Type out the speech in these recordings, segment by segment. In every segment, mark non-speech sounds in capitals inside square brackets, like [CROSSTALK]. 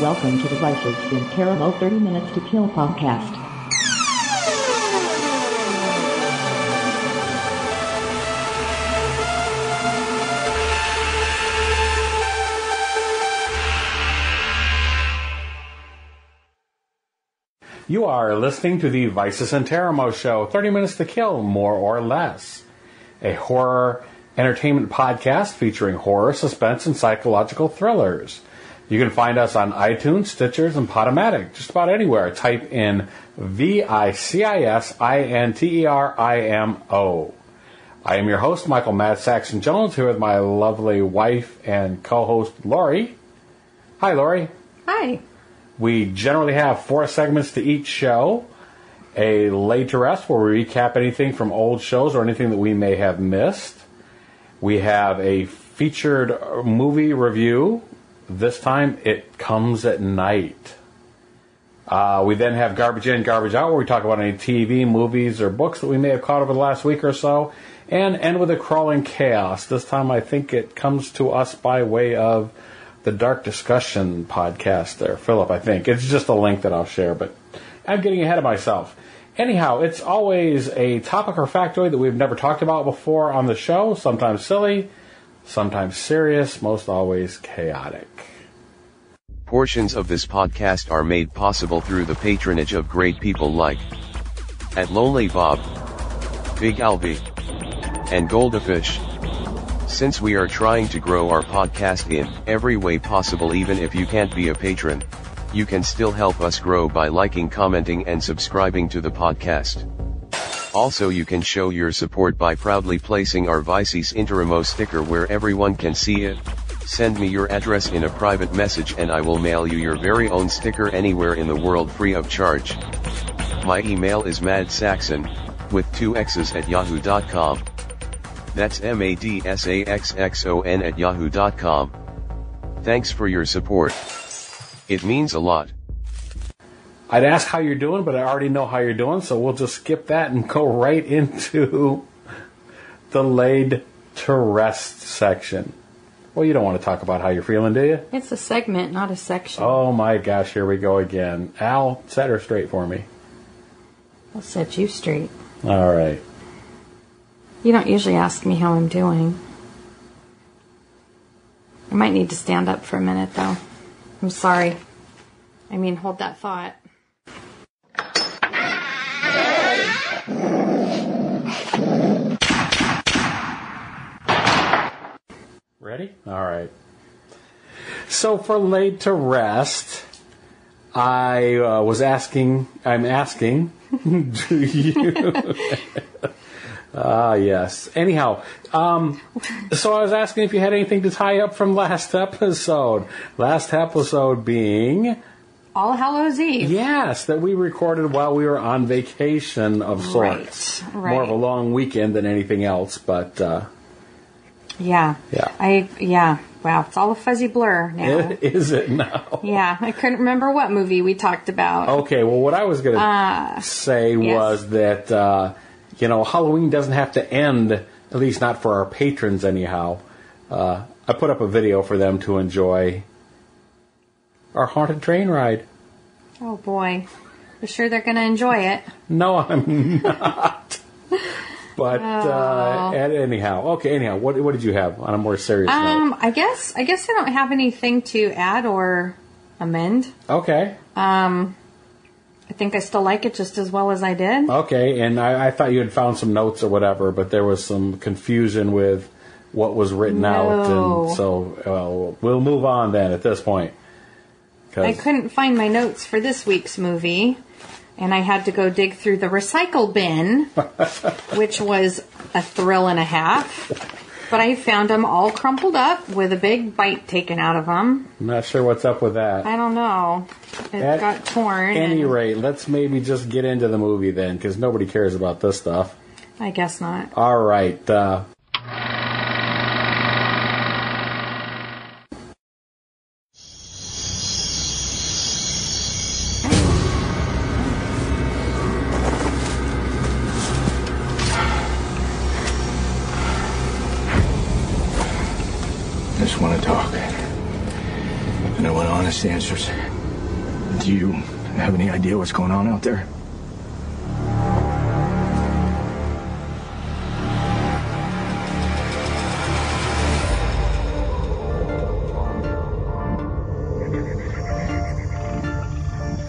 Welcome to the Vicis Interimo 30 Minutes to Kill podcast. You are listening to the Vicis Interimo Show, 30 Minutes to Kill, more or less. A horror entertainment podcast featuring horror, suspense, and psychological thrillers. You can find us on iTunes, Stitchers, and Podomatic, just about anywhere. Type in V I C I S I N T E R I M O. I am your host, Michael Mad Saxxon Jones, here with my lovely wife and co host, Lori. Hi, Lori. Hi. We generally have four segments to each show. A laid to rest where we recap anything from old shows or anything that we may have missed. We have a featured movie review. This time it comes at night. Uh, we then have garbage in, garbage out, where we talk about any TV, movies, or books that we may have caught over the last week or so, and end with a crawling chaos. This time I think it comes to us by way of the Dark Discussion podcast there, Philip, I think. It's just a link that I'll share, but I'm getting ahead of myself. Anyhow, it's always a topic or factoid that we've never talked about before on the show, sometimes silly, sometimes serious, most always chaotic. Portions of this podcast are made possible through the patronage of great people like At Lonely Bob, Big Albie, and Goldafish. Since we are trying to grow our podcast in every way possible even if you can't be a patron, you can still help us grow by liking, commenting and subscribing to the podcast. Also you can show your support by proudly placing our Vicis Interimo sticker where everyone can see it. Send me your address in a private message and I will mail you your very own sticker anywhere in the world free of charge. My email is madsaxxon, with two x's at yahoo.com. That's M-A-D-S-A-X-X-O-N at yahoo.com. Thanks for your support. It means a lot. I'd ask how you're doing, but I already know how you're doing, so we'll just skip that and go [LAUGHS] right into the laid to rest section. Well, you don't want to talk about how you're feeling, do you? It's a segment, not a section. Oh my gosh, here we go again. Al, set her straight for me. I'll set you straight. All right. You don't usually ask me how I'm doing. I might need to stand up for a minute, though. I'm sorry. I mean, hold that thought. Ready? All right. So for laid to rest, I uh, was asking. I'm asking. do [LAUGHS] you? Ah, yes. Anyhow, um, so I was asking if you had anything to tie up from last [LAUGHS] episode. Last episode being All Hallows Eve. yes, that we recorded while we were on vacation of sorts. Right, right. More of a long weekend than anything else, but uh, Yeah. Yeah. I, yeah. Wow, it's all a fuzzy blur now. [LAUGHS] is it now? yeah, I couldn't remember what movie we talked about. Okay, well, what I was going to say Uh, yes. was that, uh, you know, Halloween doesn't have to end, at least not for our patrons, anyhow. Uh, I put up a video for them to enjoy our haunted train ride. Oh boy. I'm sure they're going to enjoy it. No, I'm not. [LAUGHS] but, Oh. uh, anyhow, okay, anyhow, what, what did you have on a more serious note? Um, I guess I guess I don't have anything to add or amend. Okay, I think I still like it just as well as I did. okay, and I, I thought you had found some notes or whatever, but there was some confusion with what was written out, No. and so well, we'll move on then at this point. I couldn't find my notes for this week's movie, and I had to go dig through the recycle bin, [LAUGHS] which was a thrill and a half. But I found them all crumpled up with a big bite taken out of them. I'm not sure what's up with that. I don't know. It At got torn. At any and- rate, let's maybe just get into the movie then, because nobody cares about this stuff. I guess not. All right. Uh, have any idea what's going on out there?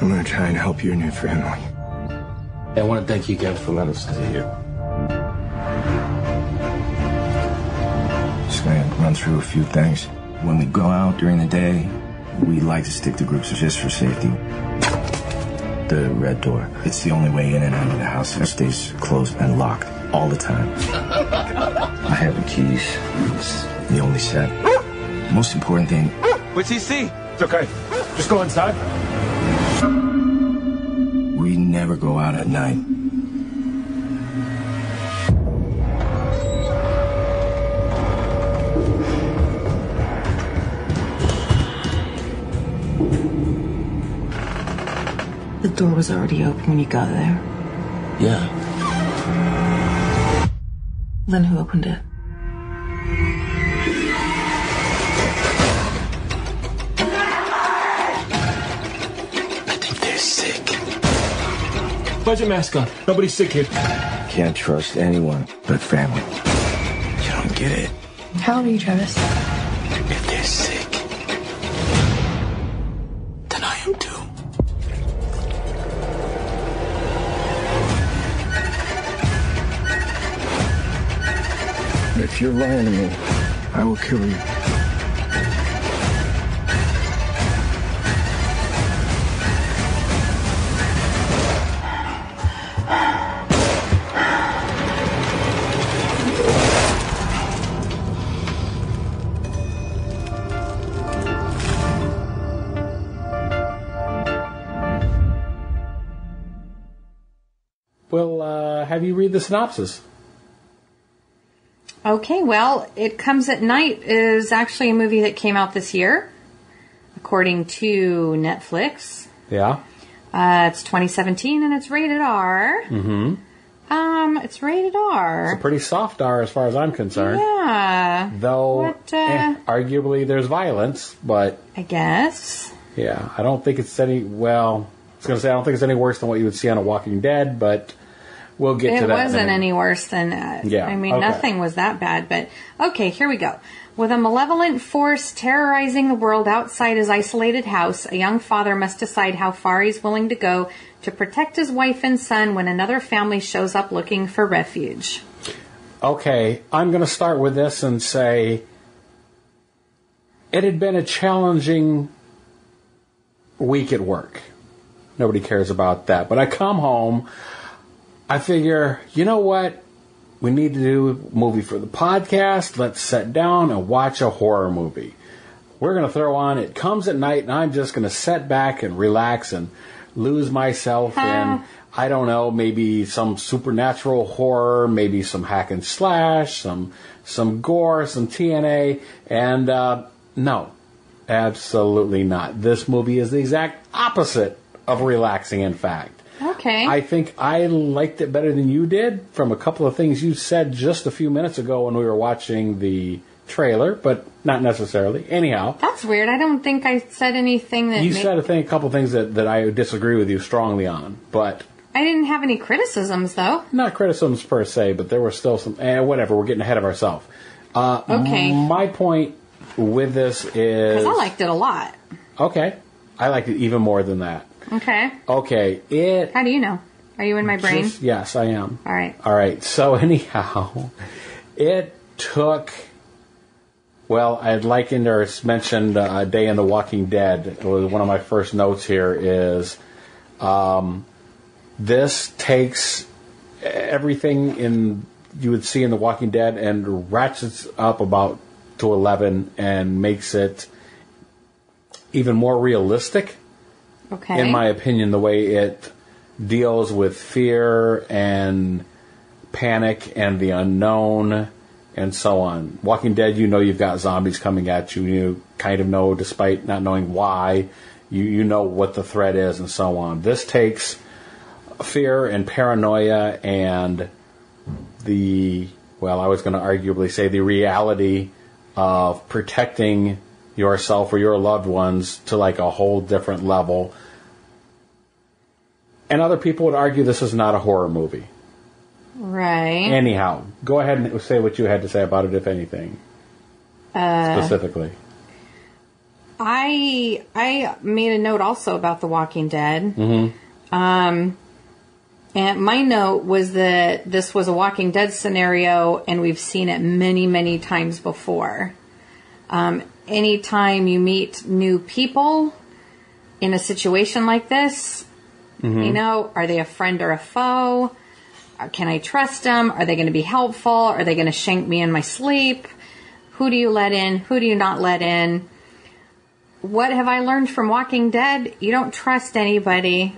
I'm gonna try and help your new family. I want to thank you again for letting us stay here. Just gonna run through a few things. When we go out during the day, we like to stick to groups just for safety. The red door. It's the only way in and out of the house. It stays closed and locked all the time. I have the keys. It's the only set. Most important thing, What's he see? it's okay. Just go inside. We never go out at night. The door was already open when you got there. Yeah. Then who opened it? I think they're sick. Put your mask on. Nobody's sick here. Can't trust anyone but family. You don't get it. How old are you, Travis? If you're lying to me, I will kill you. We'll uh, have you read the synopsis. Okay, well, It Comes at Night is actually a movie that came out this year, according to Netflix. Yeah. Uh, it's 2017 and it's rated R. Mm-hmm. Um, it's rated R. It's a pretty soft R as far as I'm concerned. yeah, Though, uh, eh, arguably, there's violence, but I guess. yeah, I don't think it's any. Well, I was going to say I don't think it's any worse than what you would see on a Walking Dead, but we'll get It to that. a wasn't any worse than that. Yeah, I mean, okay. nothing was that bad, but okay, here we go. With a malevolent force terrorizing the world outside his isolated house, a young father must decide how far he's willing to go to protect his wife and son when another family shows up looking for refuge. Okay, I'm going to start with this and say it had been a challenging week at work. Nobody cares about that. But I come home, I figure, you know what? We need to do a movie for the podcast. Let's sit down and watch a horror movie. We're going to throw on It Comes at Night, and I'm just going to sit back and relax and lose myself in, I don't know, maybe some supernatural horror, maybe some hack and slash, some some gore, some TNA, and uh, no, absolutely not. This movie is the exact opposite of relaxing. In fact, Okay. I think I liked it better than you did from a couple of things you said just a few minutes ago when we were watching the trailer, but not necessarily. Anyhow, That's weird. I don't think I said anything that you made- said a thing, a couple of things that, that I disagree with you strongly on, but I didn't have any criticisms though. not criticisms per se, but there were still some. Eh, whatever. We're getting ahead of ourselves. Uh, Okay. My point with this is Because I liked it a lot. okay. I liked it even more than that. Okay. Okay, it. How do you know? Are you in my brain? just- yes, I am. All right. All right. So [LAUGHS] anyhow, it took. Well, I'd likened or mentioned uh, a day in the Walking Dead. One of my first notes here is um, this takes everything in you would see in the Walking Dead and ratchets up about to eleven and makes it even more realistic Okay. in my opinion, the way it deals with fear and panic and the unknown and so on. Walking Dead, you know you've got zombies coming at you. You kind of know, despite not knowing why, you, you know what the threat is and so on. This takes fear and paranoia and the, well, I was going to arguably say the reality of protecting yourself or your loved ones to like a whole different level. And other people would argue this is not a horror movie. Right. Anyhow, go ahead and say what you had to say about it, if anything, Uh, specifically. I I made a note also about The Walking Dead. Mm-hmm. Um, and my note was that this was a Walking Dead scenario, and we've seen it many, many times before. Um, anytime you meet new people in a situation like this, Mm-hmm. you know, are they a friend or a foe? Uh, Can I trust them? Are they going to be helpful? Are they going to shank me in my sleep? Who do you let in? Who do you not let in? What have I learned from Walking Dead? You don't trust anybody.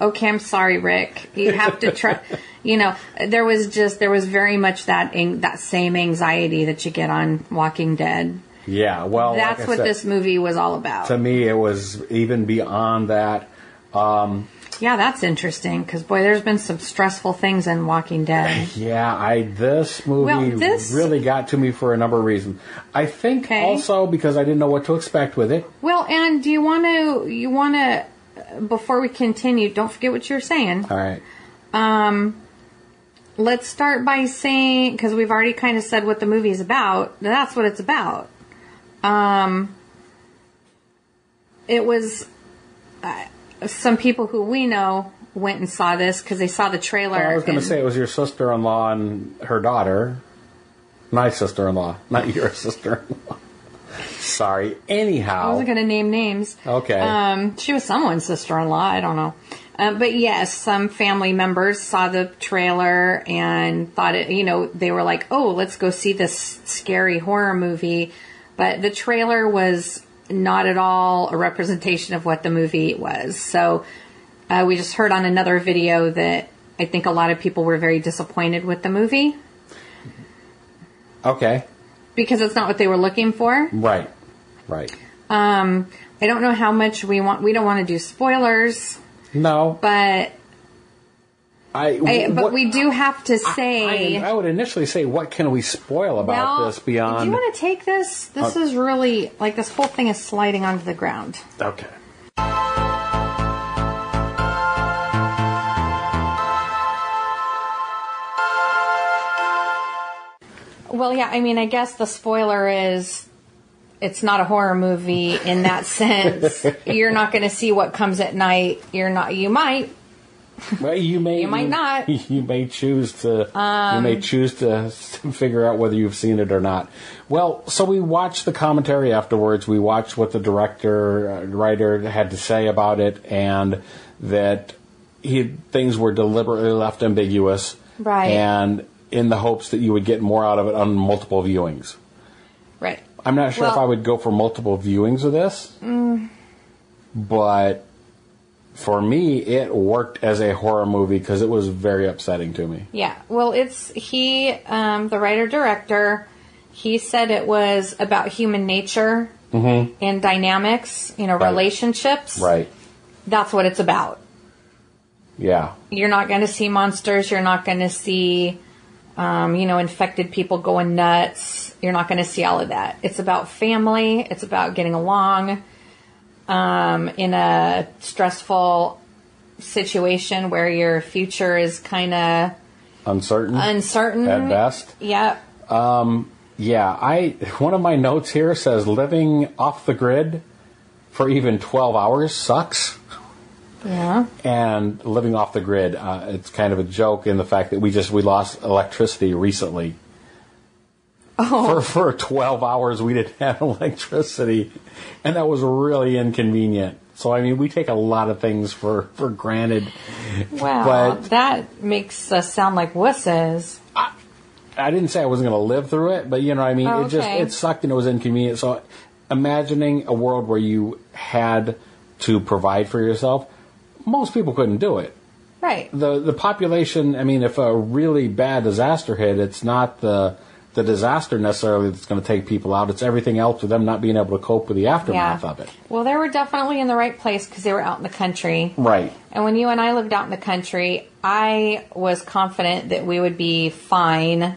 Okay, I'm sorry, Rick. You have to trust. [LAUGHS] You know, there was just there was very much that that same anxiety that you get on Walking Dead. Yeah, well, That's I what said, this movie was all about. To me, it was even beyond that. Um, yeah, that's interesting because boy, there's been some stressful things in Walking Dead. [LAUGHS] Yeah, I this movie Well, this- really got to me for a number of reasons. I think Okay. also because I didn't know what to expect with it. Well, and do you want to you want to before we continue? Don't forget what you're saying. All right. Um, let's start by saying because we've already kind of said what the movie is about. That's what it's about. Um, it was uh, some people who we know went and saw this because they saw the trailer. I was going to say it was your sister-in-law and her daughter. My sister-in-law, not [LAUGHS] your sister-in-law. Sorry. Anyhow. I wasn't going to name names. Okay. Um, she was someone's sister-in-law. I don't know. Uh, but yes, some family members saw the trailer and thought it, you know, they were like, oh, let's go see this scary horror movie. But the trailer was not at all a representation of what the movie was. So uh, we just heard on another video that I think a lot of people were very disappointed with the movie okay, because it's not what they were looking for. right, right. Um, I don't know how much we want. We don't want to do spoilers, No, but I. I, but what- we do have to say. I, I would initially say, what can we spoil about well, this beyond? do you want to take this? This Uh, is really like this whole thing is sliding onto the ground. Okay. Well, yeah. I mean, I guess the spoiler is it's not a horror movie in that [LAUGHS] sense. You're not going to see what comes at night. You're not. You might. Well, you may. You might not. [LAUGHS] You may choose to. you Um, may choose to [LAUGHS] figure out whether you've seen it or not. Well, so we watched the commentary afterwards. We watched what the director, uh, writer had to say about it, and that he things were deliberately left ambiguous, Right. And in the hopes that you would get more out of it on multiple viewings. Right. I'm not sure if I would go for multiple viewings of this, Mm, but for me, it worked as a horror movie because it was very upsetting to me. Yeah. Well, it's he, um, the writer director. He said it was about human nature Mm-hmm. and dynamics. You know, Right. relationships. Right. That's what it's about. Yeah. You're not going to see monsters. You're not going to see, um, you know, infected people going nuts. You're not going to see all of that. It's about family. It's about getting along um, in a stressful situation where your future is kind of Uncertain. uncertain At best. Yeah. yeah. I [LAUGHS] one of my notes here says living off the grid for even 12 hours sucks. Yeah. And living off the grid, uh, it's kind of a joke in the fact that we just we lost electricity recently. Oh. For for 12 hours we didn't have [LAUGHS] electricity, and that was really inconvenient. So I mean, we take a lot of things for for granted. Wow. But- that makes us sound like wusses. I didn't say I wasn't going to live through it, but you know what I mean. Oh, It just it sucked and it was inconvenient. So imagining a world where you had to provide for yourself, most people couldn't do it. Right. the the population. I mean, if a really bad disaster hit, it's not the the disaster necessarily that's going to take people out. It's everything else with them not being able to cope with the aftermath of it. Well, they were definitely in the right place because they were out in the country. Right. And when you and I lived out in the country, I was confident that we would be fine